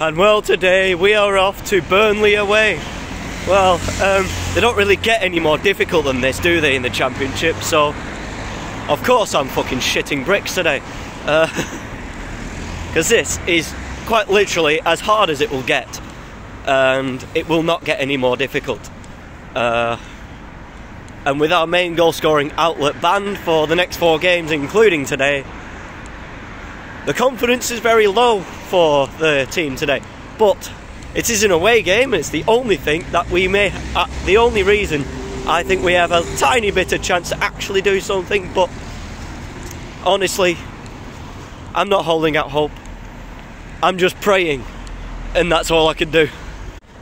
And well, today we are off to Burnley away. Well, um, they don't really get any more difficult than this, do they, in the Championship? So, of course, I'm fucking shitting bricks today. Because uh, this is quite literally as hard as it will get. And it will not get any more difficult. Uh, and with our main goal scoring outlet banned for the next four games, including today, the confidence is very low for the team today. But it is an away game, it's the only thing that we may, uh, the only reason I think we have a tiny bit of chance to actually do something. But honestly, I'm not holding out hope. I'm just praying, and that's all I can do.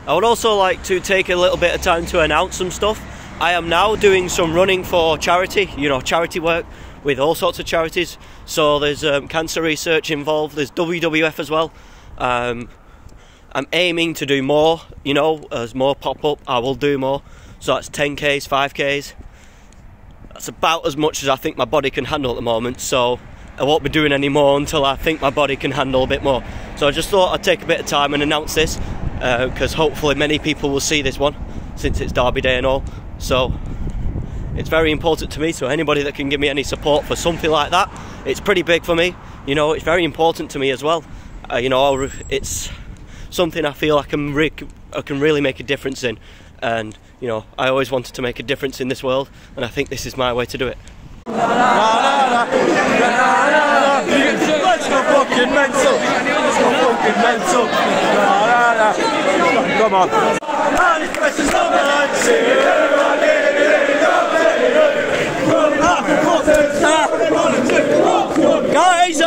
I would also like to take a little bit of time to announce some stuff. I am now doing some running for charity, you know, charity work with all sorts of charities. So there's um, cancer research involved, there's WWF as well. Um, I'm aiming to do more, you know, as more pop up, I will do more. So that's 10Ks, 5Ks. That's about as much as I think my body can handle at the moment. So I won't be doing any more until I think my body can handle a bit more. So I just thought I'd take a bit of time and announce this because uh, hopefully many people will see this one since it's Derby Day and all. So it's very important to me. So anybody that can give me any support for something like that, it's pretty big for me. You know, it's very important to me as well. Uh, you know, it's something I feel I can re- I can really make a difference in, and you know, I always wanted to make a difference in this world, and I think this is my way to do it. Come on.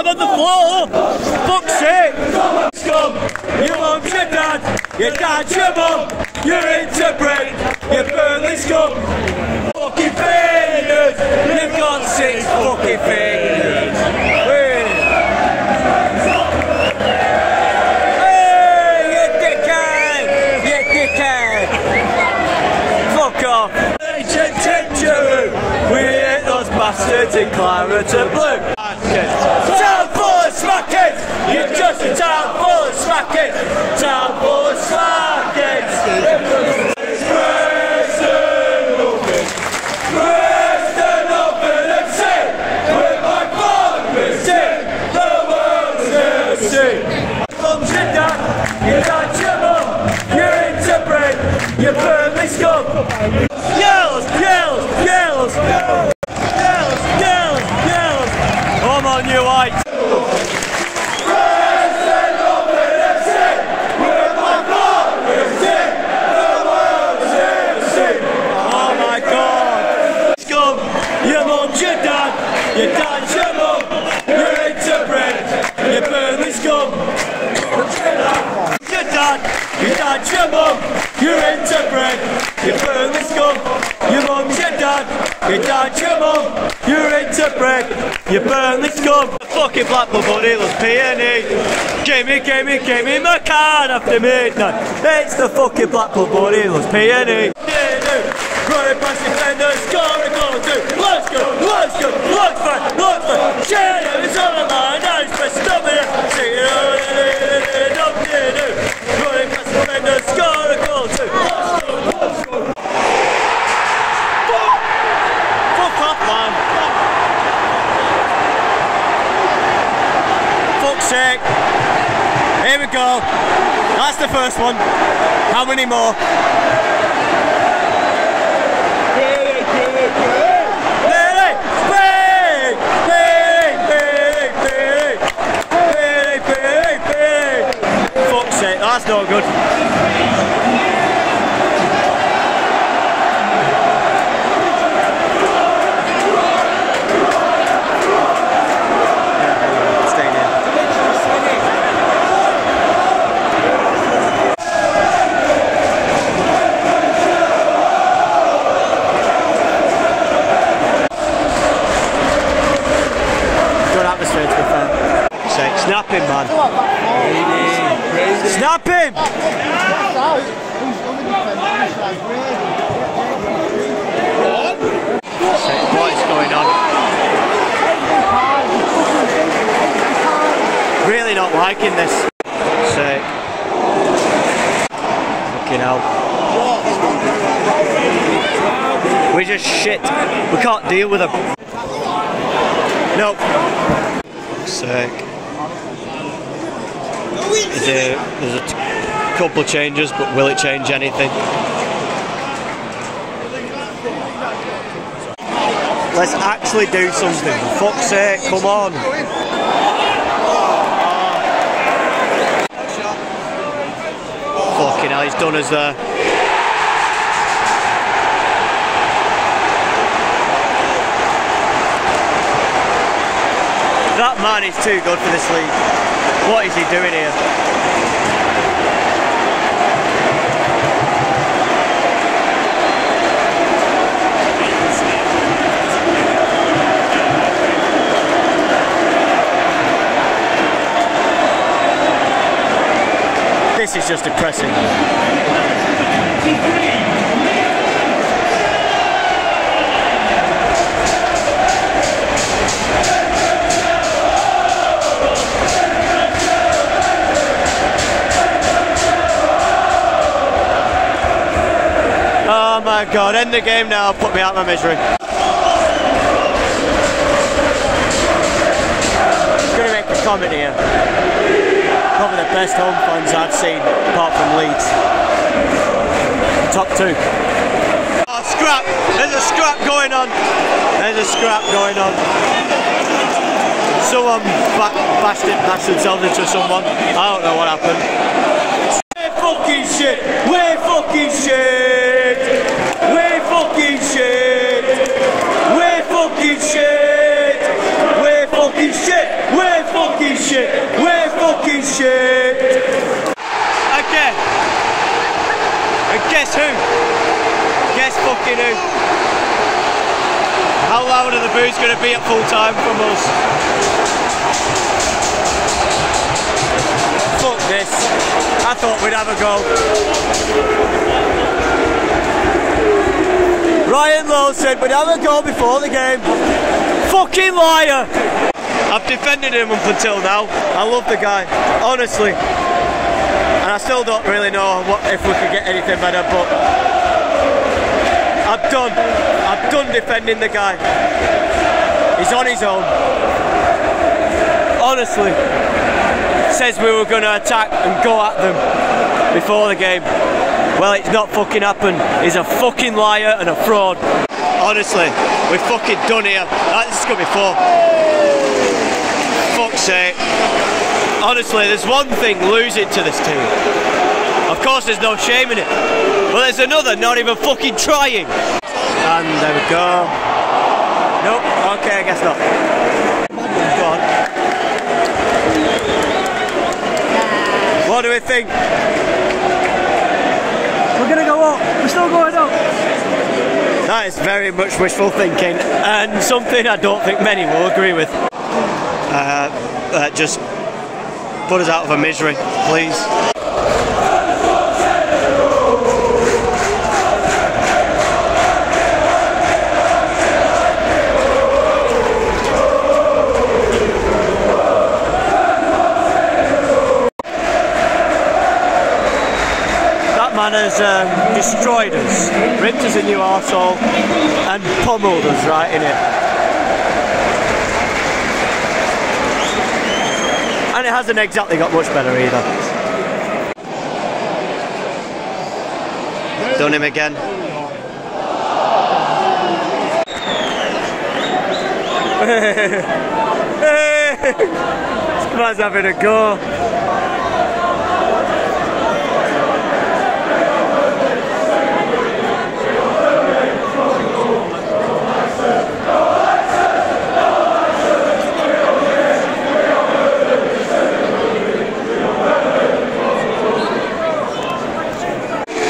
I'm on the floor! Fuck's sake! Scum! You want your dad, your dad, your mum, you're into bread, you Burnley scum! Fucking fingers! You've got six fucking fingers! Hey, you dickhead! You dickhead! Fuck off! We hit those bastards in claret and blue! You're just a town full of smackers! Town dad! Your dad's your mum! You're into bread! You Burnley scum! Your dad! Your dad's your mum! You're into bread! You Burnley scum! Your mum's your dad! Your dad's your mum! You're into bread! You Burnley scum! The fucking Blackpool Bunny was peony! Give me, give me, give me my card after midnight! It's the fucking Blackpool Bunny was peony! Go, let's fight, let's fight. Line, now it's pressing up here. See it. Fuck's sake. Here we go. That's the first one. How many more? That's not good. Snap him! What is going on? Really not liking this. Sake. Fucking hell. We just shit. We can't deal with them. Nope. Fuck's sake. There's a, there's a couple changes, but will it change anything? Let's actually do something. For fuck's sake, come on. Fucking hell, he's done us there. That man is too good for this league. What is he doing here? This is just depressing. Oh god, end the game now, put me out of my misery. Gonna make a comment here. Probably the best home fans I've seen, apart from Leeds. Top two. Oh, scrap! There's a scrap going on. There's a scrap going on. Someone um, ba- bashed, it, bashed themselves into someone. I don't know what happened. We're fucking shit! Guess who? Guess fucking who? How loud are the boos going to be at full time from us? Fuck this. I thought we'd have a go. Ryan Lowe said we'd have a go before the game. Fucking liar! I've defended him up until now. I love the guy, honestly. And I still don't really know what if we could get anything better, but I'm done. I'm done defending the guy. He's on his own. Honestly. Says we were going to attack and go at them before the game. Well, it's not fucking happened. He's a fucking liar and a fraud. Honestly, we're fucking done here. That's got before. Fuck's sake. Honestly, there's one thing losing to this team. Of course, there's no shame in it. But there's another not even fucking trying. And there we go. Nope. Okay, I guess not. Go on. What do we think? We're gonna go up. We're still going up. That is very much wishful thinking and something I don't think many will agree with. Uh, uh, just put us out of our misery, please. That man has um, destroyed us, ripped us a new arsehole and pummeled us right in it. And it hasn't exactly got much better either. Done him again. this man's having a go.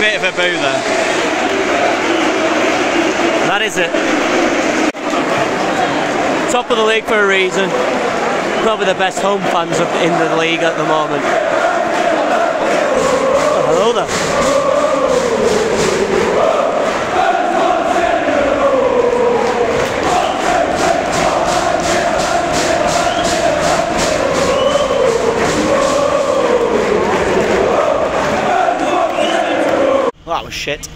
Bit of a boo there. That is it. Top of the league for a reason. Probably the best home fans in the league at the moment. Oh, hello there. Was shit.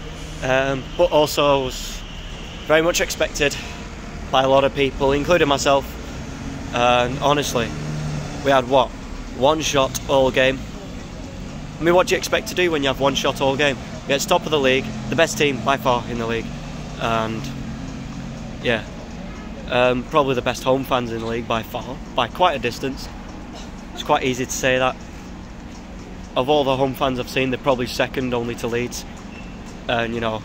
Um, but also was very much expected by a lot of people, including myself. And honestly, we had what? One shot all game. I mean, what do you expect to do when you have one shot all game? We get top of the league, the best team by far in the league, and yeah, um, probably the best home fans in the league by far, by quite a distance. It's quite easy to say that. Of all the home fans I've seen, they're probably second only to Leeds, and you know,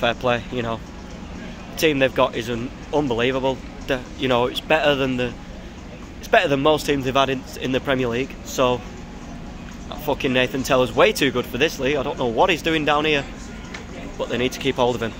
fair play. You know, the team they've got is un- unbelievable. The- you know, it's better than the it's better than most teams they've had in, in the Premier League. So, that fucking Nathan Tella's way too good for this league. I don't know what he's doing down here, but they need to keep hold of him.